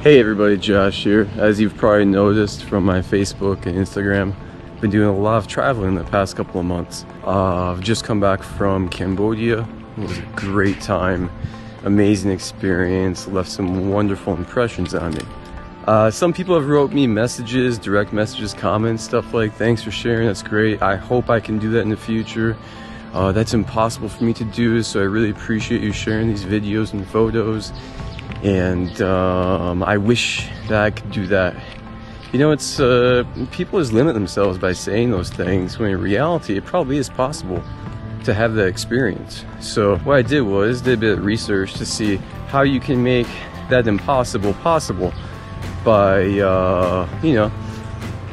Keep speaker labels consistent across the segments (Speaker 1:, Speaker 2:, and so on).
Speaker 1: Hey everybody, Josh here. As you've probably noticed from my Facebook and Instagram, I've been doing a lot of traveling the past couple of months. Uh, I've just come back from Cambodia. It was a great time, amazing experience, left some wonderful impressions on me. Uh, some people have wrote me messages, direct messages, comments, stuff like thanks for sharing, that's great. I hope I can do that in the future. Uh, that's impossible for me to do, so I really appreciate you sharing these videos and photos and um, I wish that I could do that. You know, it's uh, people just limit themselves by saying those things when in reality it probably is possible to have that experience. So what I did was did a bit of research to see how you can make that impossible possible by uh, you know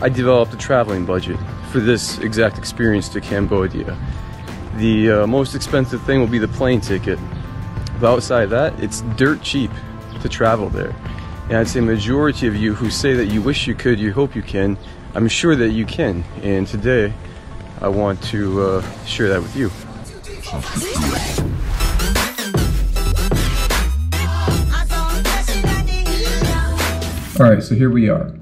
Speaker 1: I developed a traveling budget for this exact experience to Cambodia. The uh, most expensive thing will be the plane ticket. But outside that, it's dirt cheap to travel there. And I'd say majority of you who say that you wish you could, you hope you can, I'm sure that you can. And today, I want to uh, share that with you. All right, so here we are.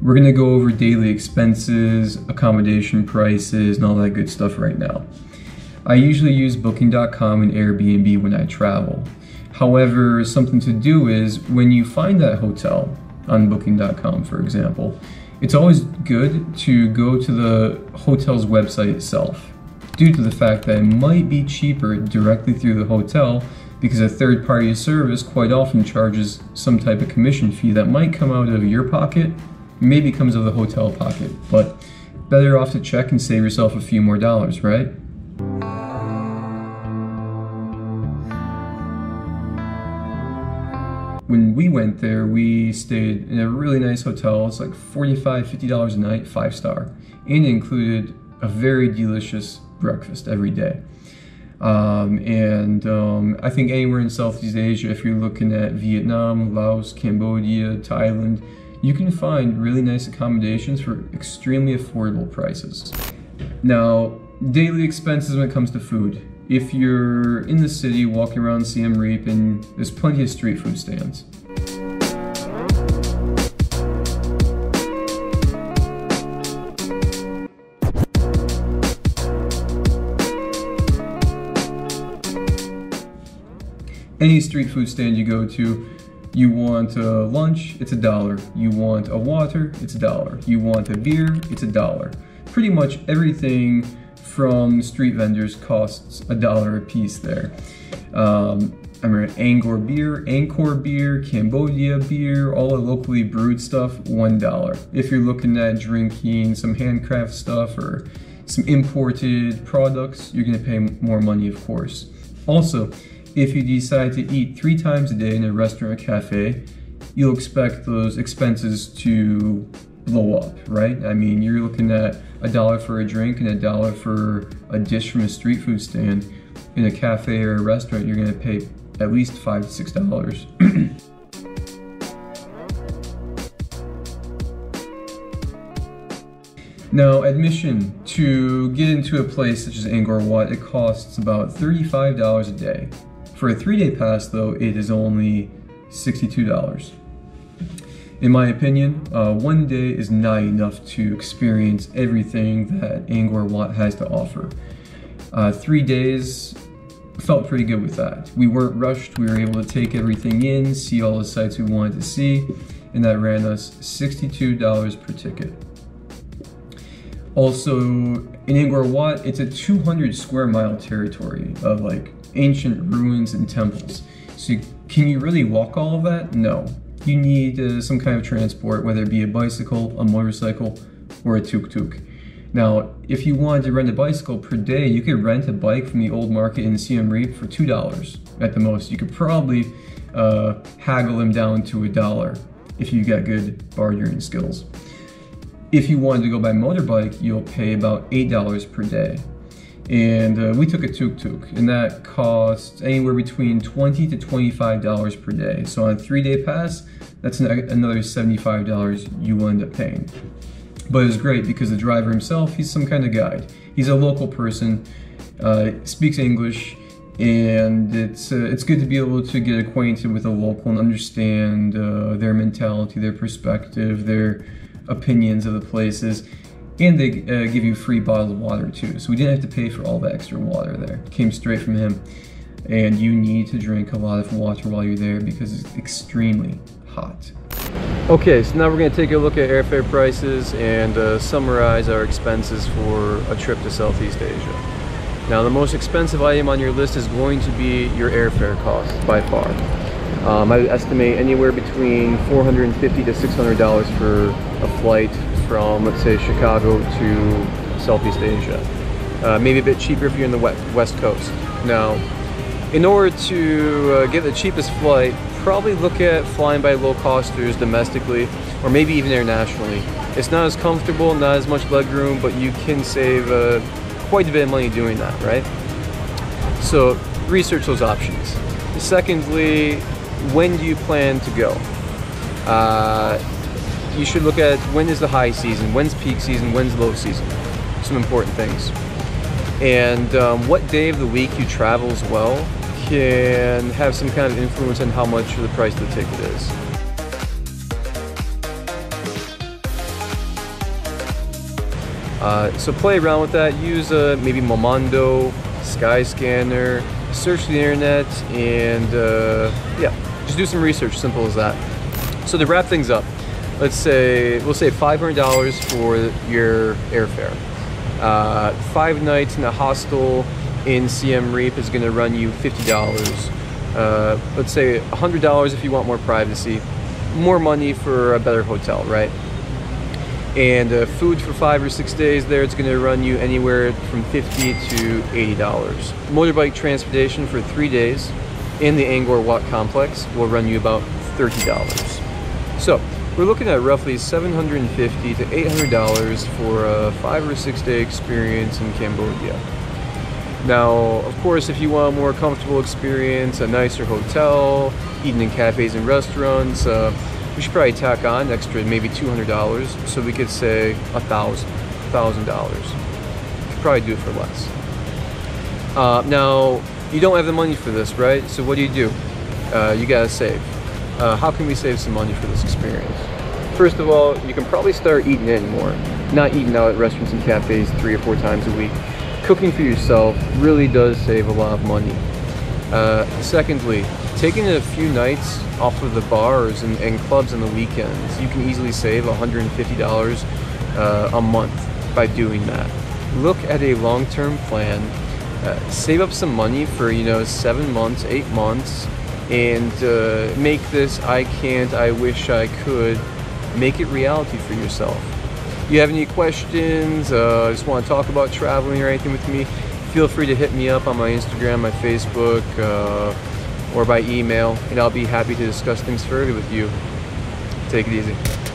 Speaker 1: We're gonna go over daily expenses, accommodation prices, and all that good stuff right now. I usually use Booking.com and Airbnb when I travel. However, something to do is when you find that hotel on booking.com, for example, it's always good to go to the hotel's website itself due to the fact that it might be cheaper directly through the hotel because a third party service quite often charges some type of commission fee that might come out of your pocket, maybe comes out of the hotel pocket, but better off to check and save yourself a few more dollars, right? When we went there, we stayed in a really nice hotel. It's like $45, $50 a night, five star. And it included a very delicious breakfast every day. Um, and um, I think anywhere in Southeast Asia, if you're looking at Vietnam, Laos, Cambodia, Thailand, you can find really nice accommodations for extremely affordable prices. Now, daily expenses when it comes to food if you're in the city walking around Siem Reap and there's plenty of street food stands. Any street food stand you go to, you want a lunch, it's a dollar. You want a water, it's a dollar. You want a beer, it's a dollar. Pretty much everything from street vendors costs a dollar a piece there. Um, I remember Angkor beer, Angkor beer, Cambodia beer, all the locally brewed stuff, one dollar. If you're looking at drinking some handcraft stuff or some imported products, you're gonna pay more money, of course. Also, if you decide to eat three times a day in a restaurant or cafe, you'll expect those expenses to blow up, right? I mean, you're looking at a dollar for a drink and a dollar for a dish from a street food stand. In a cafe or a restaurant, you're gonna pay at least five to six dollars. Now, admission to get into a place such as Angkor Wat, it costs about $35 a day. For a three-day pass, though, it is only $62. In my opinion, uh, one day is not enough to experience everything that Angkor Wat has to offer. Uh, three days felt pretty good with that. We weren't rushed, we were able to take everything in, see all the sites we wanted to see, and that ran us $62 per ticket. Also, in Angkor Wat, it's a 200 square mile territory of like ancient ruins and temples. So can you really walk all of that? No you need uh, some kind of transport, whether it be a bicycle, a motorcycle, or a tuk-tuk. Now, if you wanted to rent a bicycle per day, you could rent a bike from the old market in Siem Reap for $2 at the most. You could probably uh, haggle them down to a dollar if you got good bartering skills. If you wanted to go by motorbike, you'll pay about $8 per day and uh, we took a tuk-tuk and that cost anywhere between 20 to 25 dollars per day. So on a three-day pass that's an, another 75 dollars you will end up paying. But it was great because the driver himself he's some kind of guide. He's a local person uh, speaks english
Speaker 2: and it's uh, it's good to be able to get acquainted with a local and understand uh, their mentality, their perspective, their opinions of the places. And they uh, give you a free bottle of water too, so we didn't have to pay for all the extra water there. Came straight from him, and you need to drink a lot of water while you're there because it's extremely hot.
Speaker 1: Okay, so now we're going to take a look at airfare prices and uh, summarize our expenses for a trip to Southeast Asia. Now the most expensive item on your list is going to be your airfare cost by far. Um, I estimate anywhere between 450 to $600 for a flight from, let's say, Chicago to Southeast Asia. Uh, maybe a bit cheaper if you're in the west coast. Now, in order to uh, get the cheapest flight, probably look at flying by low costers domestically or maybe even internationally. It's not as comfortable, not as much leg room, but you can save uh, quite a bit of money doing that, right? So research those options. Secondly, when do you plan to go? Uh, you should look at when is the high season, when's peak season, when's low season. Some important things. And um, what day of the week you travel as well can have some kind of influence on how much the price of the ticket is. Uh, so play around with that. Use uh, maybe Momondo, Skyscanner, search the internet, and uh, yeah, just do some research. Simple as that. So to wrap things up, let's say we'll say $500 for your airfare. Uh, five nights in a hostel in Siem Reap is going to run you $50. Uh, let's say $100 if you want more privacy, more money for a better hotel, right? and uh, food for five or six days there it's going to run you anywhere from 50 to 80 dollars motorbike transportation for three days in the angkor wat complex will run you about 30 dollars so we're looking at roughly 750 to 800 dollars for a five or six day experience in cambodia. Now of course if you want a more comfortable experience a nicer hotel eating in cafes and restaurants uh, we should probably tack on extra maybe $200 so we could say a thousand thousand dollars. Could probably do it for less. Uh, now you don't have the money for this right? So what do you do? Uh, you gotta save uh, how can we save some money for this experience? First of all you can probably start eating in more not eating out at restaurants and cafes three or four times a week. Cooking for yourself really does save a lot of money. Uh, secondly taking a few nights off of the bars and, and clubs on the weekends, you can easily save $150 uh, a month by doing that. Look at a long-term plan, uh, save up some money for, you know, seven months, eight months, and uh, make this I can't, I wish I could, make it reality for yourself. If you have any questions, uh, just want to talk about traveling or anything with me, feel free to hit me up on my Instagram, my Facebook, uh, or by email, and I'll be happy to discuss things further with you. Take it easy.